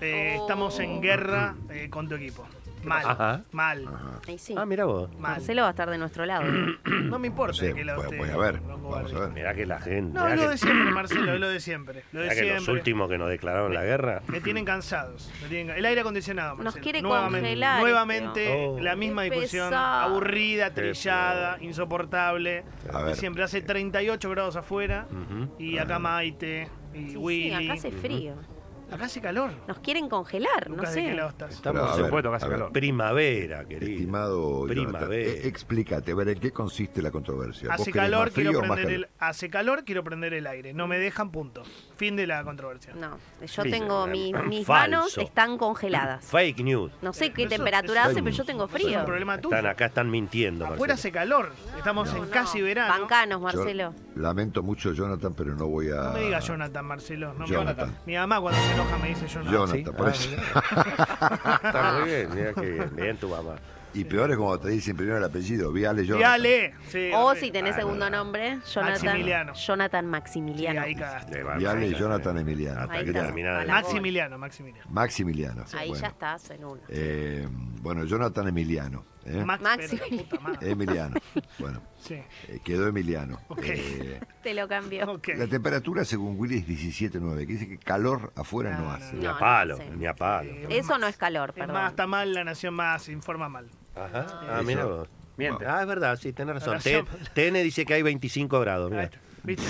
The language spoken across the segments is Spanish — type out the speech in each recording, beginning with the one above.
eh, estamos en guerra eh, con tu equipo. Mal, Ajá. mal, Ahí sí. Ah, mira vos. mal. Marcelo va a estar de nuestro lado. No me importa No sé, que la voy, usted voy a ver. Vamos a ver. Mirá que la gente. No, es lo que, de siempre, Marcelo, es lo de siempre. Lo de mirá que los siempre. últimos que nos declararon la guerra. Me tienen cansados. me tienen- El aire acondicionado, Nos Marcelo. quiere nuevamente, congelar, Nuevamente Esteban. la misma Qué discusión. pesado. Aburrida, trillada, insoportable. A ver. Siempre hace 38 grados afuera. Ujú. Y acá Maite y Sí, sí, Willy. acá hace frío. Acá hace calor. Nos quieren congelar, no Lucas, ¿de qué sé. lado estás? Pero, Estamos a en ver, puede tocar ese a ver, calor. primavera, querido. Estimado Jonathan, Primavera. eh, explícate, a ver, ¿en qué consiste la controversia? ¿Vos Hace querés calor, más frío quiero o más prender calor? el, hace calor, quiero prender el aire. No me dejan, punto. Fin de la controversia. No, yo Sí, tengo mi- mis falso. manos están congeladas. Fake news. No sé qué Eso- temperatura eso- hace, pero yo tengo Eso es frío. un problema tuyo. Están acá, están mintiendo. Afuera Marcelo. hace calor. Estamos en No, casi verano. Bancanos, Yo Marcelo. lamento mucho, Jonathan, pero no voy a... No me digas Jonathan, Marcelo. No me- Jonathan. Mi mamá cuando se enoja me dice Jonathan. Jonathan, ¿Sí? por Ah, eso. Está muy bien, mira qué bien. Bien tu mamá. Y peor es como te dicen primero el apellido, Viale Jonathan. Viale. Sí, O si tenés Ah, segundo no. nombre, Jonathan. Maximiliano. Jonathan Sí, Maximiliano. ahí cagaste. Viale Jonathan Emiliano. Hasta que está. Maximiliano, Maximiliano. Maximiliano. Ahí bueno. ya estás en uno. Eh, bueno, Jonathan Emiliano. ¿Eh? Max, Maxi. pero, puta madre. Emiliano. Bueno, Sí. eh, quedó Emiliano. Ok. Eh, Te lo cambió. La temperatura, según Willy, es 17.9, que dice que calor afuera no, No, hace. Ni a no palo, sé. ni a palo. Eso no es calor, Es más, perdón. está mal, la nación más informa mal. Ajá. Ah, mira vos. Miente. Ah, es verdad, sí, tenés razón. T- nación- TN dice que hay 25 grados. Mira. ¿Viste?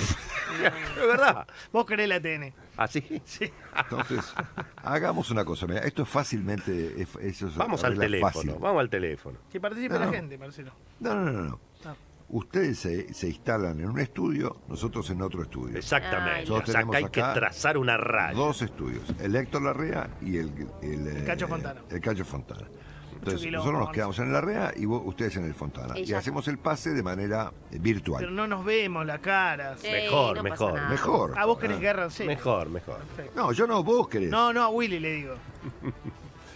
Es verdad. Vos querés la TN. Así. Sí. Entonces, hagamos una cosa. Mira, esto es fácilmente. es- eso es Vamos al arregla teléfono. fácil. Vamos al teléfono. Que participe No. la gente, Marcelo. No, no, no. no. Ah. Ustedes se, se instalan en un estudio, nosotros en otro estudio. Exactamente. Ay, O sea, acá hay que acá trazar una raya. Dos estudios, el Héctor Larrea y el, el, eh, Cacho Fontana. El Cacho Fontana. Entonces, quilombo, nosotros nos quedamos en el Larrea y vos, ustedes en el Fontana. Y hacemos el pase de manera eh, virtual. Pero no nos vemos la cara. Sí, Mejor, no mejor. Mejor. Ah, vos querés Ah. guerra, sí. Mejor, mejor. Perfecto. No, yo no, vos querés. No, no, a Willy le digo.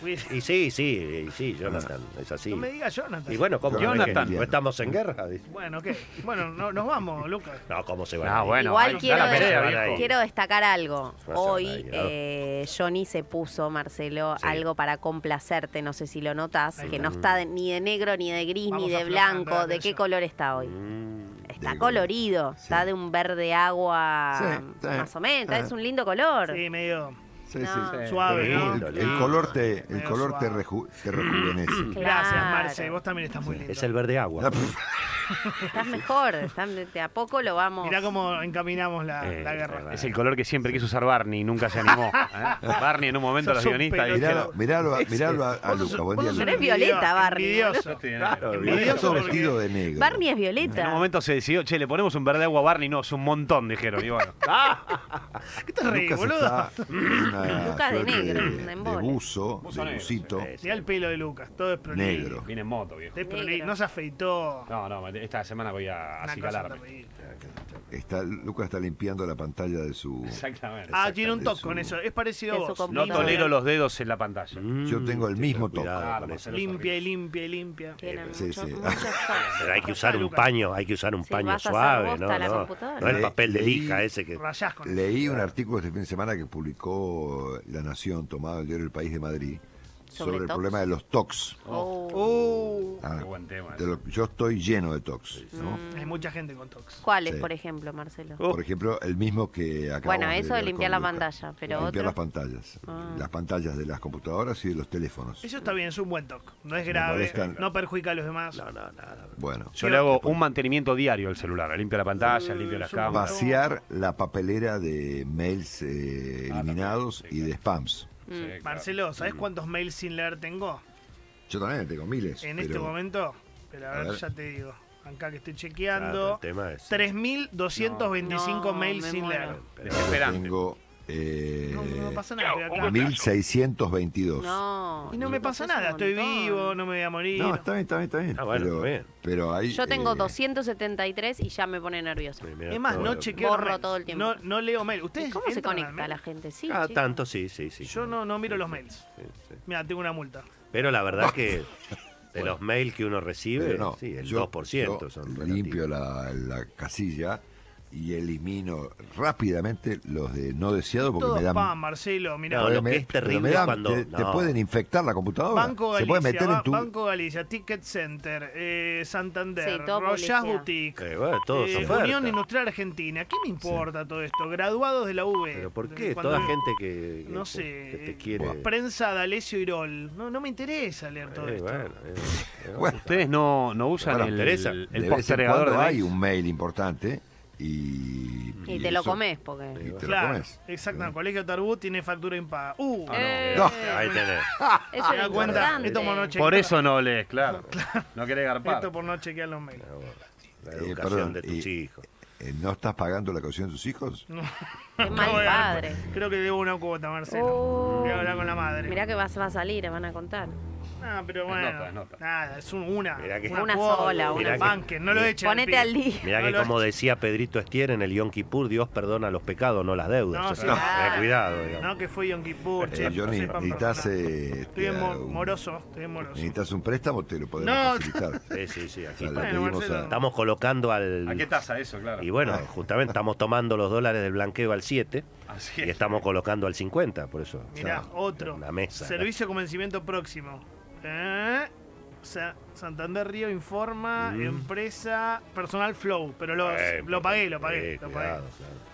Y sí, sí, y sí, Jonathan, es así. No me digas Jonathan. Y bueno, ¿cómo? Jonathan. ¿No, ¿No estamos en guerra? Bueno, ¿qué? Bueno, no, nos vamos, Lucas. No, ¿cómo se va bueno. Igual quiero, pelea, quiero destacar algo. Hoy eh, Johnny se puso, Marcelo, Sí. algo para complacerte, no sé si lo notas, que no está de- ni de negro, ni de gris, Vamos ni de blanco. la ¿De qué color está hoy? Mm, Está colorido, sí. está de un verde agua Sí, más o menos, Ah. es un lindo color. Sí, medio Sí, No. sí. Sí. suave, Qué ¿no? lindo, El, color te, el color te, reju- te rejuvenece. Gracias. Marce. Vos también estás muy lindo. Es el verde agua. Estás mejor, estás- de a poco lo vamos. Mirá cómo encaminamos la, Eh, la guerra. Es el color que siempre quiso usar Barney y nunca se animó. ¿eh? Barney en un momento, los guionistas. Miralo, miralo, a- miralo a, a Luca. Buen día. Pero es violeta, Barney, Envidioso. Claro, Envidioso vestido de negro. Barney es En un violeta. momento se decidió, che, le ponemos un verde agua a Barney. No, es un montón, dijeron. Y bueno. ¿Qué te Lucas boludo? Lucas de negro, de, buzo, de busito. Mirá el pelo de Lucas, todo es prolijo. Negro. Viene en moto, viejo. No se afeitó. No, no, esta semana voy a acicalarme. Está, Lucas está limpiando la pantalla de su... Exactamente. Ah, tiene un toque su- con eso. Es parecido a vos. No tolero los dedos en la pantalla. Mm, Yo tengo el mismo toque. Ah, Limpia y limpia y limpia. Sí, mucho- sí. Pero hay que usar un paño, hay que usar un Si paño suave, ¿no? No, no el papel de lija ese que... Rayás con eso. Leí un artículo este fin de semana que publicó La Nación, tomado el diario El País de Madrid, ¿Sobre sobre, el problema de los TOCs. Oh. Uh, Ah, Qué buen tema. de lo- yo estoy lleno de ¿no? Mm. hay mucha gente con tox. ¿Cuáles, Sí. por ejemplo, Marcelo? Oh. Por ejemplo, el mismo que acabamos Bueno, eso de limpiar la Luca. pantalla, pero limpiar otro. las pantallas. Ah. Las pantallas de las computadoras y de los teléfonos. Eso está bien, es un buen toque. No es grave, molestan. no perjudica a los demás. No, no, nada. Bueno, Yo le hago un mantenimiento diario al celular. Limpio la pantalla, limpio las cámaras. vaciar la papelera de mails eh, Ah, eliminados y de spams. Mm. Sí, claro. Marcelo, ¿sabes cuántos mails sin leer tengo? Yo también tengo miles. En pero este momento, pero a A ver, ver. ya te digo. Acá que estoy Claro, chequeando. el tema es... 3.225 No, mails sin leer. Desesperante. tengo eh, No, no pasa nada, estoy acá. 1622. No. Y no me pasa nada, estoy vivo, no me voy a morir. No, está bien, está bien, está bien. Ah, bueno, pero, bien. Yo tengo eh, 273 y ya me pone nervioso. Es más, no chequeo Borro mails. todo el tiempo. No, no leo mail. ¿Ustedes ¿Cómo se conecta la gente? Sí, chicos. tanto, sí, sí, sí. Yo no, no miro los mails. Sí, sí. Mira, tengo una multa. Pero la verdad que de los mails que uno recibe, sí, el yo, 2% yo son limpio la casilla y elimino rápidamente los de no deseado porque me dan... spam, Marcelo, mirá. No, lo me- que es terrible dan- cuando- te, pueden infectar la computadora. Banco Se Galicia, puede meter Ba- en tu... Banco Galicia, Ticket Center, eh, Santander, Sí, Royas. Boutique, Eh, bueno, eh. Unión Industrial Argentina. ¿Qué me importa todo esto? Graduados de la UB. ¿Pero por qué? Cuando- Toda gente que, No sé. que te quiere... Prensa de Alessio Irol. No, no me interesa leer todo Eh, esto. bueno, eh, eh, Bueno, Ustedes no, no usan Bueno, el, interesa. el vez en postergador de hay un mail importante y... Y te lo eso- comes porque. Y te lo Claro, comes. exacto. El Colegio Tarbú tiene factura impaga. Uh, Eh, No. Ahí tenés. Eso ¿te es cuenta? Esto por no chequear- Por eso no lees, claro. No querés garpar. Esto por no chequear los mails. La Eh, educación perdón, de tus y- hijos. Eh, ¿No estás pagando la caución de tus hijos? Qué mal No voy a- padre. Creo que debo una cuota, Marcelo. Oh. Voy a hablar con la madre. Mirá que vas, va a salir, van a contar. Ah, pero Es bueno. nota, es nota. Nada, es un- una. Mirá que- Una cuota, sola, una. banquen, no lo echen. Ponete al día. Mirá No que lo- como decía Pedrito Estier en el Yom Kippur, Dios perdona los pecados, no las deudas. No, O sí, sea, claro. ten cuidado, digamos. No, que fue Yom Kippur, che. Eh, yo no ni- sepan necesitas, perdonar. eh, Estoy bien mo- un- moroso, estoy bien moroso. necesitas un préstamo, te lo podemos No. facilitar. Sí, sí, sí. Aquí O sea, le Bueno, pedimos Marcelo. a- estamos colocando al... ¿A qué tasa eso, claro? Y bueno, justamente estamos tomando los dólares del blanqueo al 7 Así y es. estamos colocando al 50, por eso. Mirá, otro. Una mesa. Servicio con vencimiento próximo. Eh, o sea, Santander Río informa, Mm. empresa, personal flow. Pero lo, Eh, lo pagué, lo pagué. eh, lo pagué. cuidado, claro.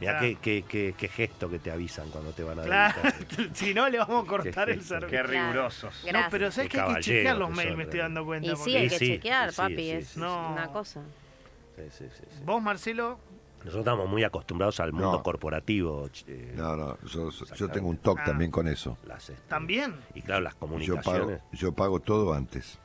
Mirá Claro. qué, qué, qué, qué gesto que te avisan cuando te van a Claro, si no le vamos a cortar el servicio. Qué rigurosos. Gracias. No, pero sabes Qué que hay que chequear los mails, me estoy dando cuenta. Y porque- sí, hay que Sí, chequear, sí, papi, sí, es sí, una cosa. Sí, sí, sí, sí. Vos, Marcelo, Nosotros estamos muy acostumbrados al mundo No. corporativo. eh, No, no, yo, yo tengo un toque Ah. también con eso. las, este, también. Y claro, las Yo pago, comunicaciones. yo pago todo antes.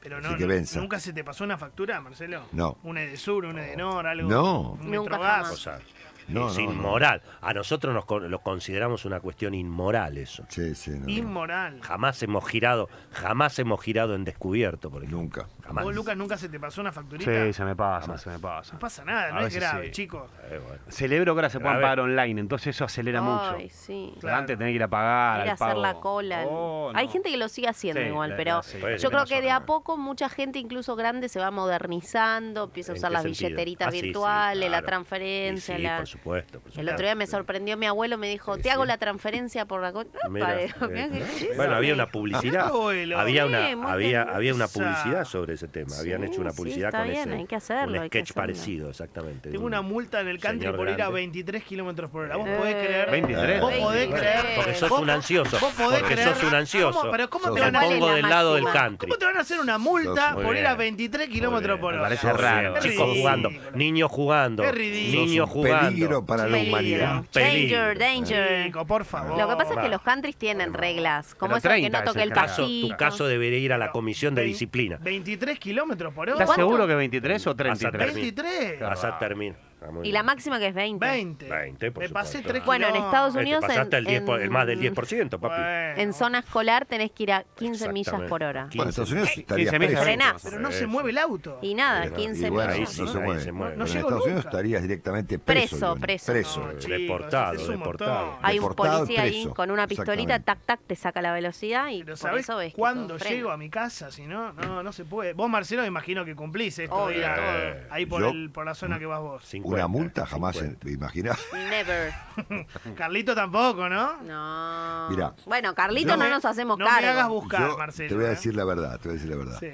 Pero Así no, que no- nunca se te pasó una factura, Marcelo. No. Un Edesur, un Edenor, algo. No. Un Nunca jamás. cosas. No, es no, no. inmoral. A nosotros nos lo consideramos una cuestión inmoral eso. Sí, sí. Inmoral. Jamás hemos girado, jamás hemos girado en descubierto, por ejemplo. Nunca. Jamás. ¿Vos, Lucas, nunca se te pasó una facturita? Sí, se me pasa, se me pasa. No pasa nada, A no es grave, sí. chicos. Eh, bueno. Celebro que ahora se puedan pagar online, entonces eso acelera Ay, mucho. sí. Claro. Antes tenés que ir a pagar. Ir a hacer la cola. Oh, no. Hay gente que lo sigue haciendo Sí, igual, la- pero la- yo creo que de a poco mucha gente, incluso grande, se va modernizando, empieza a ¿En usar las billeteritas Ah, virtuales, la transferencia. Y por supuesto. El otro día me sorprendió mi abuelo, me dijo, Sí, te hago la transferencia por la... co-". No, Mira, pare- eh, bueno, había una publicidad. Había una, había, había una publicidad sobre ese tema. Habían hecho una sí, publicidad está con bien, ese hay que hacerlo, un hay que sketch parecido, exactamente. Tengo un una multa en el country por ir a grande. 23 kilómetros por hora. ¿Vos Eh, podés creer? 23. ¿Vos podés 23. creer? Porque sos ¿Vos- un ansioso. ¿Vos podés Porque creer? sos un ansioso. ¿Cómo? ¿Pero cómo Sos te van a ¿Cuál es pongo la del lado del máxima? country. ¿Cómo te van a hacer una multa por ir a 23 kilómetros por hora? parece raro. Chicos jugando, niños jugando, Qué ridículo. niños jugando. Peligro para la Peligro. humanidad. Peligro. Danger, danger. Chico, por favor. Lo que pasa es que los countries tienen reglas, como Pero eso que 30 no toque el el Tu caso, pasito. tu caso debería ir a la comisión de disciplina. 23 kilómetros por hora. ¿Estás seguro que 23 o Vas a 33? terminar. 23. Vas a terminar. Ah, muy Y bien. la máxima que es 20. 20. 20, por Me pasé supuesto. 3 Bueno, en Estados Eh, te Unidos pasaste en- el, 10 por- el más del en- 10%, papi. En zona escolar tenés que ir a 15 millas por hora. Bueno, en Estados Unidos 15 estarías 15 millas. preso. Frenás. Pero no se mueve el auto. Y nada, Y 15 bueno, Ahí millas. sí, no se ahí mueve. se mueve. No Pero en llego Estados Unidos nunca. estarías directamente preso. Preso, preso. preso. No, chicos, Deportado, es deportado. Hay un policía ahí con una pistolita, tac, tac, te saca la velocidad y Pero por ¿sabés eso ves cuándo llego a mi casa? Si no, no, no se puede. Vos, Marcelo, me imagino que cumplís esto. Todo. ahí por, Yo- el, por la zona que vas vos. 50, Una multa jamás, 50. en- imaginás. Never. Carlito tampoco, ¿no? No. Mirá, Bueno, Carlito yo no me- nos hacemos no cargo. me hagas buscar, Yo Marcelo. te voy a ¿eh? decir la verdad, te voy a decir la verdad. Sí.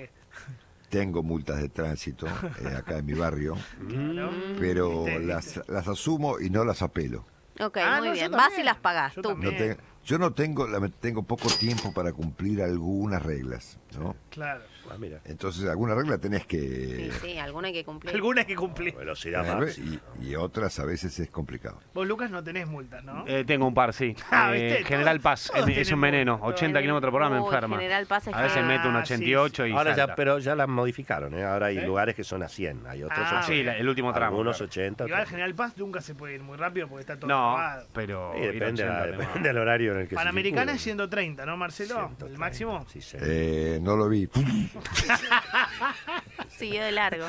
Tengo multas de tránsito eh, acá en mi barrio, claro. pero Viste, las, las asumo y no las apelo. Ok, Ah, muy no, bien. Vas y las pagás. Yo Tú. No te- yo no tengo, la- tengo poco tiempo para cumplir algunas reglas, ¿no? Claro. Ah, mira. Entonces, alguna regla tenés Sí, que... sí, alguna hay que cumplir. Alguna hay que cumplir. Velocidad máxima. y, y otras a veces es complicado. Vos, Lucas, no tenés multas, ¿no? Eh, tengo un par, sí. Ah, Eh. General Paz, todos es, es un veneno. 80 Uy, kilómetros por hora me enferma. General Paz es A veces Ah, meto un sí, 88 y Ahora ya, pero ya la modificaron, ¿eh? Ahora hay lugares que son a 100, hay otros Ah, 80. Sí, la- el último tramo. Algunos claro. 80. Igual General Paz nunca se puede ir muy rápido porque está todo No, pero... Sí, depende, 80 la- tengo. depende del horario en el que se Panamericana es circula. 130, ¿no, Marcelo? 130, ¿El máximo? Sí, sí. Eh, no lo vi. Siguió de largo.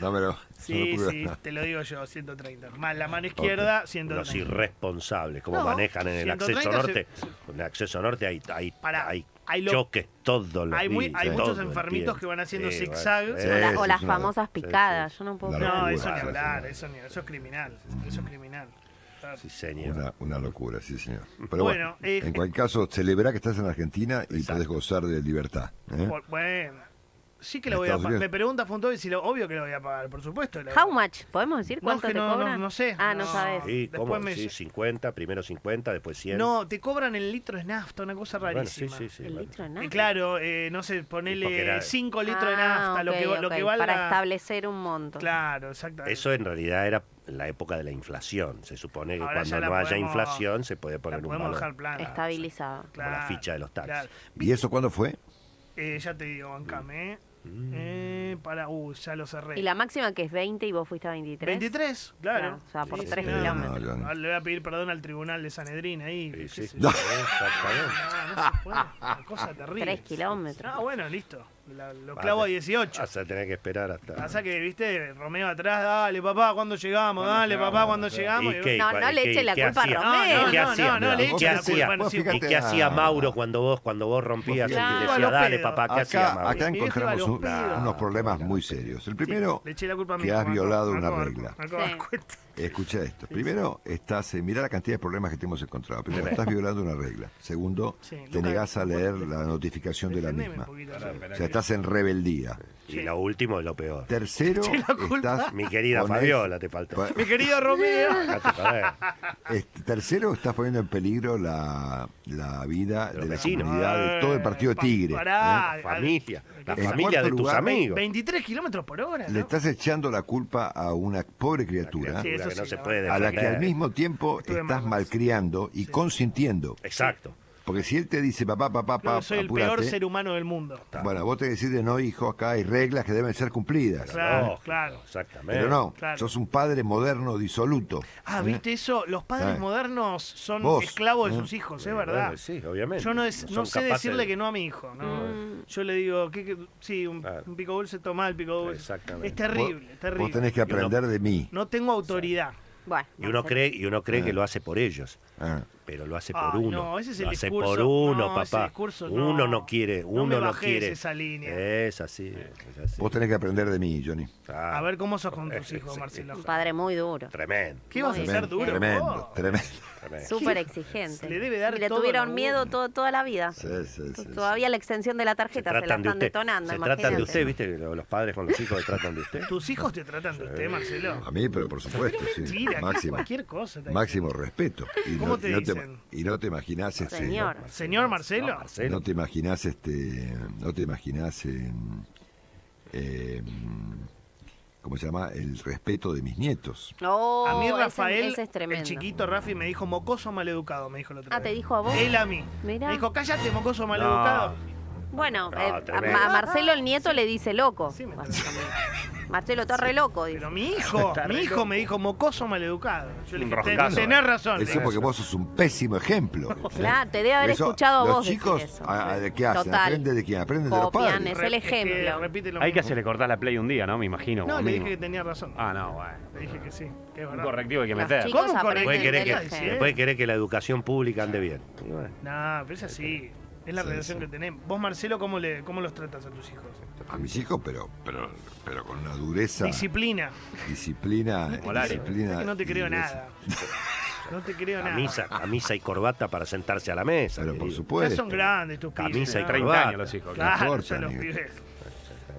No, pero. Sí, no sí, te lo digo yo, 130. Más la mano izquierda, Los 130. irresponsables, como No, manejan en el 130 acceso se- norte. En el acceso norte hay, hay, Pará, hay hay lo- choques todos los hay muy- días, hay muchos enfermitos que van haciendo Sí, zigzag. bueno, Sí, O, la- las famosas sí, sí. picadas. Yo no puedo. No, eso ni sí, hablar, sí. eso, ni, eso es criminal. Eso es criminal. Claro. Sí, señor. Una, una locura, sí, señor. Pero Bueno, bueno, eh, en cualquier caso, celebra que estás en Argentina y Exacto. podés gozar de libertad. ¿eh? Por- bueno, sí que lo voy a pagar. Me pregunta Fontovi si lo obvio que lo voy a pagar, por supuesto. lo- How much? ¿Podemos decir No, cuánto es que te no- no- cobran? no sé. Ah, no, No. sabes. Sí, Después ¿cómo? me- Sí, 50, primero 50, después 100. No, te cobran el litro de nafta, una cosa bueno, sí, rarísima. sí, sí. El bueno. litro de Y nafta. claro, eh, no sé, ponele era- 5 litros de Ah, nafta, lo que, ok, lo ok, que valga. Para establecer un monto. Claro, exactamente. Eso en realidad era la época de la inflación. Se supone que Ahora cuando no haya podemos- inflación se puede poner un valor. dejar plana. Estabilizado. como la ficha de los taxis. claro. ¿Y eso cuándo fue? Eh, ya te digo, bancame. Mm. Eh, para, uh, ya lo cerré. Y la máxima que es 20 y vos fuiste a 23. 23, claro. Claro, o sea, por Sí, tres sí, kilómetros. No, no. Le voy a pedir perdón al tribunal de Sanedrín ahí. Sí. No, no se puede. Una cosa terrible. Tres kilómetros. Ah, bueno, listo. La- lo clavo a 18. Vas a tener que esperar hasta. Pasa que, viste, Romeo atrás, dale papá, ¿cuándo llegamos? Dale papá, ¿cuándo llegamos? ¿Y qué? No, no ¿Y le eche la culpa a? Romeo. ¿Y qué hacía? no, no le ¿Y qué la hacía? Bueno, sí, ¿Y qué a- hacía Mauro cuando vos cuando vos rompías y decía, dale papá, ¿qué hacía Acá, Mauro? acá encontramos unos problemas muy serios. El primero, Le eché la culpa a mi que has violado una regla. Escucha esto. Primero, estás, eh, mira la cantidad de problemas que te hemos encontrado. Primero, estás violando una regla. Segundo, Sí, te Lucas, negás a leer la notificación de la Defendeme misma. un poquito, O sea, estás en rebeldía. Y lo último es lo peor. Tercero, estás... Mi querida ponés- Fabiola te faltó. pa- Mi querido Romeo. Este, tercero, estás poniendo en peligro la, la vida de, la comunidad de todo el partido Pa- Tigre. Pará. ¿eh? La familia. La En familia de tus amigos. 23 kilómetros por hora. Le estás echando la culpa a una pobre criatura Sí, no sí, se puede a la que al mismo tiempo Estuve estás mal. malcriando y consintiendo. Exacto. Porque si él te dice, papá, papá, papá, que soy el apúrate", peor ser humano del mundo. Bueno, vos te decides, no, hijo, acá hay reglas que deben ser cumplidas. Claro, claro. Exactamente. Pero no, Claro. sos un padre moderno disoluto. Ah, ¿eh? ¿viste eso? Los padres Sí. modernos son Vos, esclavos de ¿eh? sus hijos, es Bueno, verdad. sí, obviamente. Yo no, es- no sé decirle de- que no a mi hijo. ¿no? Mm. Yo le digo, ¿qué, qué- sí, un, Claro. un pico dulce, toma el pico dulce. Exactamente. Es terrible, Vos- es terrible. Vos tenés que aprender de mí. No tengo autoridad. Bueno, Y uno cree, y uno cree que lo hace por ellos, Ah. Pero lo hace por Ay, uno. no, ese es lo el hace discurso. por uno, No, papá. discurso no. Uno no quiere, No uno me no, quiere. esa línea. Es así, es así. Vos tenés que aprender de mí, Johnny. Ah, A ver cómo sos con tus Sí. hijos, Marcelo. un padre muy duro. Tremendo. ¿Qué vas a bien. duro? Tremendo, vos? tremendo. tremendo. Súper exigente. Le debe dar y le todo tuvieron miedo todo, toda la vida. Sí, sí, sí, sí. Todavía la extensión de la tarjeta se, la tratan de están usted. detonando. Se tratan de imagínate. usted, ¿viste? Lo- Los padres con los hijos se tratan de usted. ¿Tus hijos te tratan de usted, Marcelo? A mí, pero por supuesto, sí. Mentira, Máximo. cualquier cosa. te Máximo respeto. Y ¿Cómo no, te te, y no te imaginás este, Señor. Señor Marcelo. No, Marcelo. No te imaginás, este, no te imaginás, en, eh, ¿cómo se llama? El respeto de mis nietos. Oh, a mí Rafael, ese es el tremendo. chiquito Rafi, me dijo mocoso maleducado, me dijo el otro Ah, día. ¿te dijo a vos? Él a mí. Mirá. Me dijo, cállate, mocoso maleducado. Bueno, No, eh, a, Marcelo el nieto le dice loco. Sí, me- básicamente. Marcelo está re loco, dice. Pero mi hijo, mi hijo me dijo mocoso maleducado. Yo le dije, "Ten- tenés razón. dije. porque vos sos un pésimo ejemplo. Claro, te debe haber Eso, escuchado a los vos decir chicos, eso. ¿a- a- ¿de qué hacen? Total. ¿Aprenden de quién? Aprenden de los Copian, padres. es el es que ejemplo. repite lo Hay que mismo. hacerle cortar la play un día, ¿no? Me imagino. No, le mínimo. dije que tenía razón. Ah, no, bueno. Le dije que sí, que es Un correctivo hay que meter. chicos ¿Cómo aprenden Después del que, que la educación pública ande bien. No, pero es así. Es la Sí, relación sí. que tenemos. Vos, Marcelo, ¿cómo, le, ¿cómo los tratas a tus hijos? A mis hijos, pero, pero, pero con una dureza, Disciplina. disciplina, disciplina. Es que no te creo dureza. nada. No te creo nada. camisa, camisa y corbata para sentarse a la mesa. Pero por querido. Ya supuesto. son grandes tus pibes. Camisa y ¿no? 30 corbata. años los hijos. Claro, importa, ya los pibes.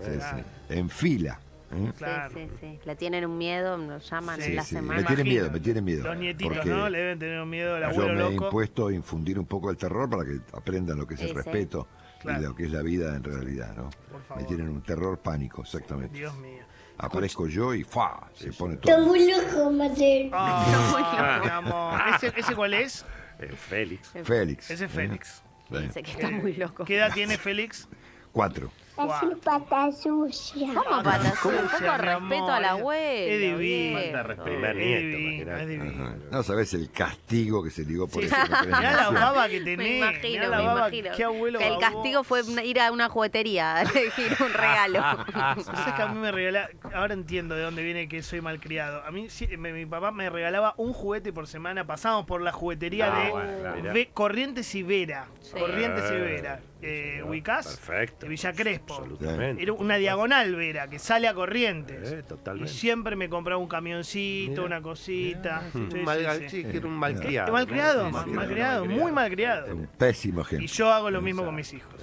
Sí, sí. En fila. ¿Eh? Claro. Sí, sí, sí. Le tienen un miedo, nos llaman Sí, en la sí, semana. Me tienen miedo, me tienen miedo. Los nietitos, ¿no? Le deben tener miedo al Yo abuelo me he loco. impuesto a infundir un poco el terror para que aprendan lo que es el sí. respeto Claro. y lo que es la vida en realidad, ¿no? Por favor. Me tienen un terror pánico, exactamente. Dios mío. Aparezco yo y ¡fa! Se pone todo. muy loco, Mateo. Mi amor. ¿Ese, ¿Ese cuál es? Eh, Félix. Félix. Ese es. Félix. Dice que está muy loco. ¿Qué edad tiene Félix? Cuatro. Juan. pata sucia. ¿Cómo patas? ¿Cómo Un poco respeto amor? al abuelo. Es divino. Falta respeto. Es divino, es divino. No sabes el castigo que se ligó por Sí, eso. Mirá la baba que Me tenés. imagino, mirá la me baba, imagino. Qué abuelo el castigo fue ir a una juguetería a elegir un regalo. ¿Sabes que a mí me regala, ahora entiendo de dónde viene que soy malcriado. A mí sí, me- mi papá me regalaba un juguete por semana. Pasábamos por la juguetería Ah, de Corrientes y Vera. Sí. Corrientes y Ah, Vera. Eh, ¿Ubicás? Perfecto. De Villa Crespo. Absolutamente. Era una diagonal Vera que sale a Corrientes. Eh, Y siempre me compraba un camioncito, Mira, una cosita. Sí, sí, Un mal, sí. sí, que era un malcriado. ¿Qué malcriado? Sí, muy malcriado. Un pésimo Y yo hago lo mismo con mis hijos.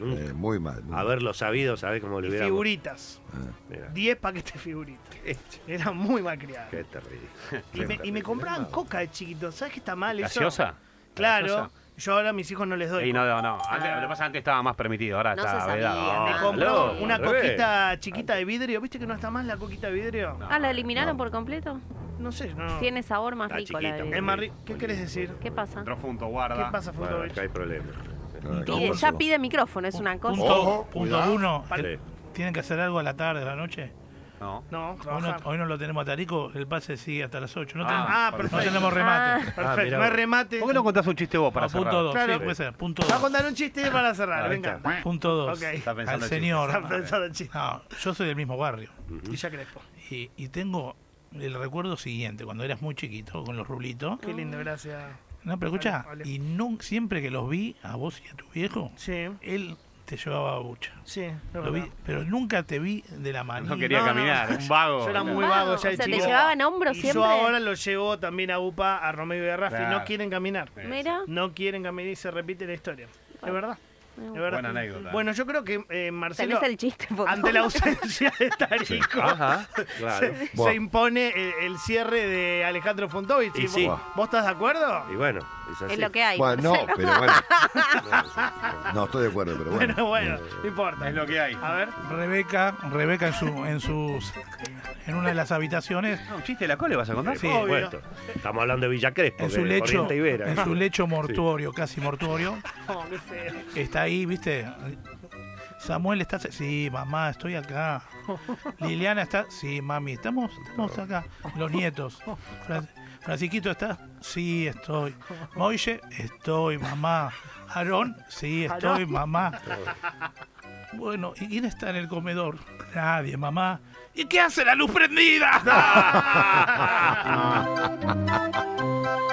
Eh, muy mal. muy mal. Haberlo sabido, ¿sabés cómo le Y hubiera figuritas. Mira, 10 paquetes de figuritas. Era muy malcriado. Qué terrible. Y me, y me compraban coca de chiquito. ¿Sabes qué está mal eso? ¿Gaseosa? Claro. ¿Gaseosa? Yo ahora a mis hijos no les doy. Y no, no, no. Antes, lo que pasa antes estaba más permitido, ahora No está se sabía. vedado. Me Ah, compró una al revés. coquita chiquita de vidrio. ¿Viste que no está más la coquita de vidrio? Ah, ¿la eliminaron por completo? No sé, no. Tiene sabor más Está rico la chiquita, de... Es más ri- ¿Qué querés decir? ¿Qué pasa? Otro punto, ¿Qué guarda. pasa, Bueno, acá hay problemas. No, ¿qué Pide- ya pide micrófono, es una cosa. Punto, Ojo, punto cuidado. uno. Eh, ¿Tienen que hacer algo a la tarde, a la noche? No. No, Hoy no, hoy no lo tenemos a Tarico, el pase sigue hasta las 8. No, Ah, tenemos, Ah, no perfecto. tenemos remate. Perfecto, Ah, mirá no hay remate. ¿Por qué no contás un chiste vos para Ah, punto cerrar? 2, Claro. sí, puede ser. Punto Voy a 2. contar un chiste para cerrar, venga. está. Punto 2. Ok. Está pensando Al señor. Está pensando el chiste. No, yo soy del mismo barrio. Villa Crespo. Y, y tengo el recuerdo siguiente, cuando eras muy chiquito, con los rulitos. Qué lindo, gracias. No, pero escucha, Vale, vale. y nun- siempre que los vi, a vos y a tu viejo, Sí, él te llevaba a bucha. sí, Lo vi, pero nunca te vi de la mano. No quería No, no. caminar, un vago. Yo era muy Vago, ya o sea, te chico. llevaban a hombro y siempre. yo ahora lo llevo también a UPA, a Romeo y a Rafi. Claro. No quieren caminar. Mira. No quieren caminar y se repite la historia. Es verdad. Es verdad. Buena anécdota. Bueno, yo creo que eh, Marcelo, el chiste. por ante la ausencia de Tarico, Ajá, claro. se, impone el, el cierre de Alejandro Fontovich. Y ¿Y sí. vos, ¿Vos estás de acuerdo? Y bueno, es así. Es lo que hay. Bueno, no, pero bueno. No, estoy de acuerdo, pero bueno. Bueno, bueno, no importa. Es lo que hay. A ver. Rebeca, Rebeca en su, en sus, en una de las habitaciones, No, ¿Un chiste de la cole vas a contar? Sí. Por Obvio. supuesto. Estamos hablando de Villa Crespo, en su de lecho, Vera. en su lecho mortuorio, casi mortuorio, Oh, qué feo. está ahí, viste. Samuel está, sí, mamá, estoy acá. Liliana está, sí, mami, estamos, estamos acá. Los nietos. Fran- Francisquito está, sí, estoy. Moille, estoy, mamá. Aarón, sí, estoy, mamá. Bueno, ¿y quién está en el comedor? Nadie, mamá. ¿Y qué hace la luz prendida?